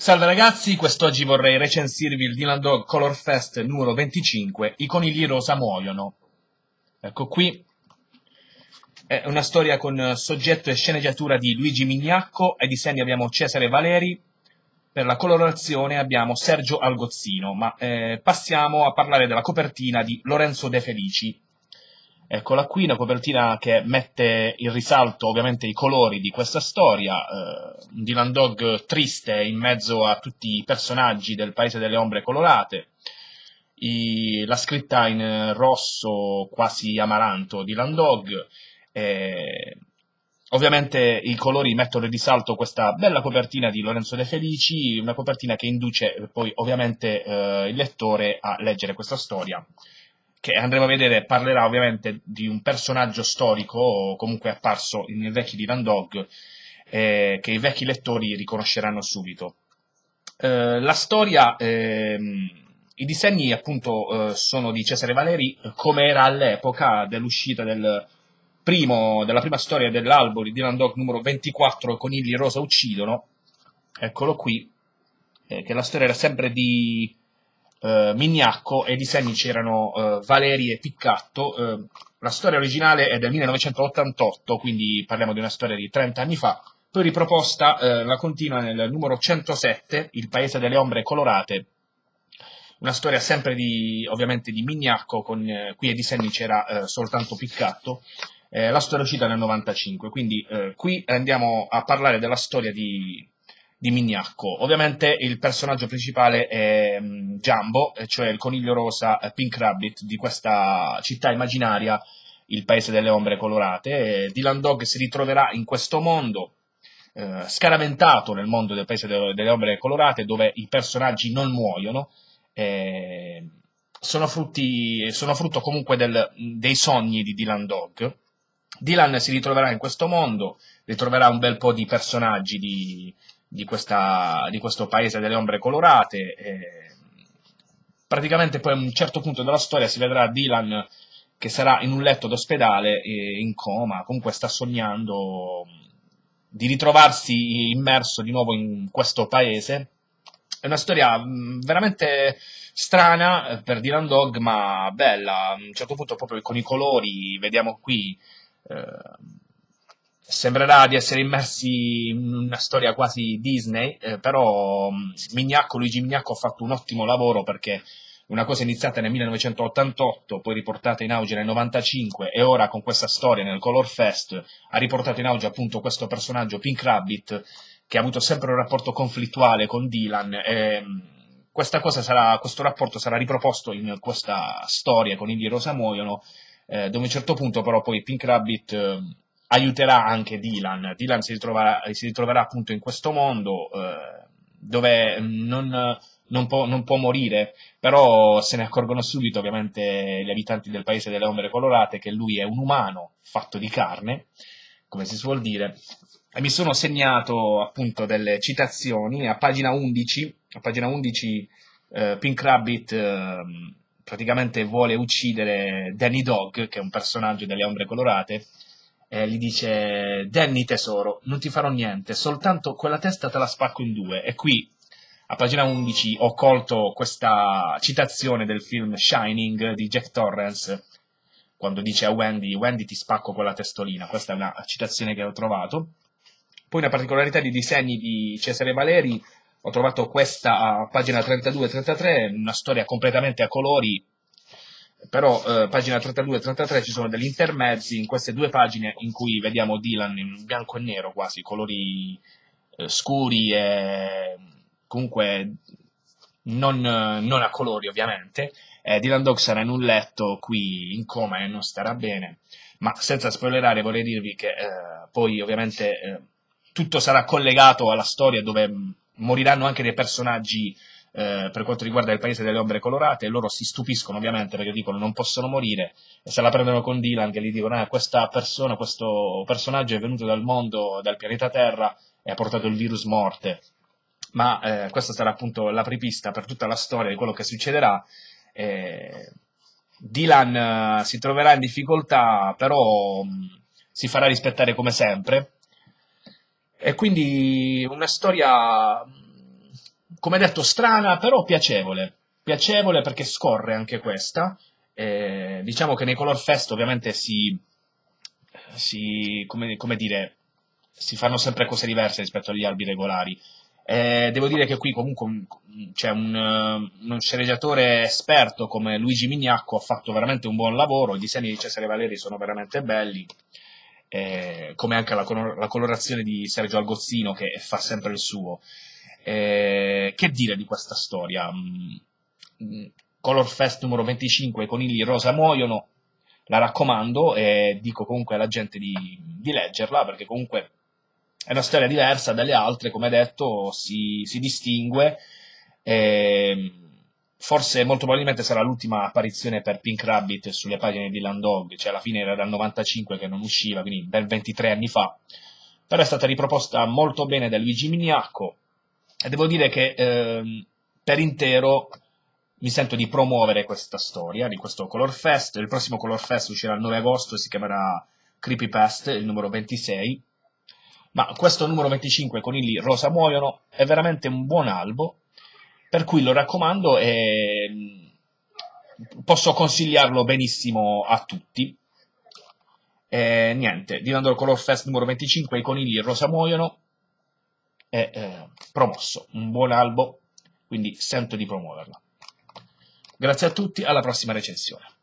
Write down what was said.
Salve ragazzi, quest'oggi vorrei recensirvi il Dylan Dog Color Fest numero 25, I conigli rosa muoiono. Ecco qui, è una storia con soggetto e sceneggiatura di Luigi Mignacco, ai disegni abbiamo Cesare Valeri, per la colorazione abbiamo Sergio Algozzino, ma eh, passiamo a parlare della copertina di Lorenzo De Felici, Eccola qui, una copertina che mette in risalto ovviamente i colori di questa storia, eh, Dylan Dog triste in mezzo a tutti i personaggi del Paese delle Ombre Colorate, I, la scritta in rosso quasi amaranto Dylan Dog, eh, ovviamente i colori mettono in risalto questa bella copertina di Lorenzo De Felici, una copertina che induce poi ovviamente eh, il lettore a leggere questa storia che andremo a vedere parlerà ovviamente di un personaggio storico, comunque apparso nei vecchi di Van Dog, eh, che i vecchi lettori riconosceranno subito. Eh, la storia, ehm, i disegni appunto eh, sono di Cesare Valeri, come era all'epoca dell'uscita del primo, della prima storia dell'albo di Dylan Dog numero 24, Conigli rosa uccidono, eccolo qui, eh, che la storia era sempre di eh, Mignacco e i disegni c'erano eh, Valeri e Piccatto. Eh, la storia originale è del 1988, quindi parliamo di una storia di 30 anni fa. Poi riproposta eh, la continua nel numero 107, Il paese delle ombre colorate. Una storia sempre di, ovviamente, di Mignacco, con eh, qui ai disegni c'era eh, soltanto Piccatto. la storia uscita nel 95, quindi qui andiamo a parlare della storia di, di Mignacco. Ovviamente il personaggio principale è um, Jumbo, cioè il coniglio rosa uh, Pink Rabbit di questa città immaginaria, il paese delle ombre colorate. E Dylan Dog si ritroverà in questo mondo, uh, scaraventato nel mondo del paese de- delle ombre colorate, dove i personaggi non muoiono. Eh, sono, frutti, sono, frutto comunque del, dei sogni di Dylan Dog. Dylan si ritroverà in questo mondo, ritroverà un bel po' di personaggi di, di, questa, di questo paese delle ombre colorate. Praticamente poi a un certo punto della storia si vedrà Dylan che sarà in un letto d'ospedale in coma, comunque sta sognando di ritrovarsi immerso di nuovo in questo paese. È una storia veramente strana per Dylan Dog, ma bella. A un certo punto, proprio con i colori, vediamo qui eh, sembrerà di essere immersi in una storia quasi Disney, eh, però mm, Mignacco, Luigi Mignacco ha fatto un ottimo lavoro perché una cosa iniziata nel 1988, poi riportata in auge nel 95 e ora con questa storia nel Color Fest ha riportato in auge appunto questo personaggio Pink Rabbit che ha avuto sempre un rapporto conflittuale con Dylan e mm, sarà, questo rapporto sarà riproposto in questa storia con Indie Rosa Muoiono eh, dove un certo punto però poi Pink Rabbit eh, aiuterà anche Dylan. Dylan si ritroverà, si ritroverà appunto in questo mondo eh, dove non, non, può, non, può, morire, però se ne accorgono subito ovviamente gli abitanti del paese delle ombre colorate che lui è un umano fatto di carne, come si suol dire. E mi sono segnato appunto delle citazioni a pagina 11, a pagina 11 eh, Pink Rabbit eh, praticamente vuole uccidere Danny Dog, che è un personaggio delle ombre colorate, eh, gli dice Danny tesoro, non ti farò niente, soltanto quella testa te la spacco in due. E qui, a pagina 11, ho colto questa citazione del film Shining di Jack Torrance, quando dice a Wendy, Wendy ti spacco quella testolina. Questa è una citazione che ho trovato. Poi una particolarità di disegni di Cesare Valeri, ho trovato questa a pagina 32-33, una storia completamente a colori, però eh, pagina 32 e 33 ci sono degli intermezzi in queste due pagine in cui vediamo Dylan in bianco e nero quasi, colori eh, scuri e comunque non, non, a colori ovviamente. Eh, Dylan Dog sarà in un letto qui in coma e non starà bene, ma senza spoilerare vorrei dirvi che eh, poi ovviamente eh, tutto sarà collegato alla storia dove moriranno anche dei personaggi eh, per quanto riguarda il paese delle ombre colorate, loro si stupiscono ovviamente perché dicono non possono morire e se la prendono con Dylan che gli dicono eh, questa persona, questo personaggio è venuto dal mondo, dal pianeta Terra e ha portato il virus morte. Ma eh, questa sarà appunto la prepista per tutta la storia di quello che succederà. Eh, Dylan si troverà in difficoltà, però mh, si farà rispettare come sempre. E quindi una storia come detto, strana, però piacevole. Piacevole perché scorre anche questa. Eh, diciamo che nei Color Fest ovviamente si, si come, come dire, si fanno sempre cose diverse rispetto agli albi regolari. Eh, devo dire che qui comunque c'è un, un, sceneggiatore esperto come Luigi Mignacco, ha fatto veramente un buon lavoro, i disegni di Cesare Valeri sono veramente belli, eh, come anche la, la, colorazione di Sergio Algozzino che fa sempre il suo. Eh, che dire di questa storia? Mm, mm, Color Fest numero 25, i conigli rosa muoiono, la raccomando e dico comunque alla gente di, di leggerla perché comunque è una storia diversa dalle altre, come detto, si, si distingue. E forse molto probabilmente sarà l'ultima apparizione per Pink Rabbit sulle pagine di Landog, cioè alla fine era dal 95 che non usciva, quindi ben 23 anni fa. Però è stata riproposta molto bene da Luigi Mignacco, e devo dire che ehm, per intero mi sento di promuovere questa storia di questo Color Fest. Il prossimo Color Fest uscirà il 9 agosto e si chiamerà Creepypast, il numero 26. Ma questo numero 25 con i rosa muoiono è veramente un buon albo, per cui lo raccomando e mm, posso consigliarlo benissimo a tutti. E niente, Dinando Color Fest numero 25, i conigli rosa muoiono, è eh, promosso, un buon albo, quindi sento di promuoverla. Grazie a tutti, alla prossima recensione.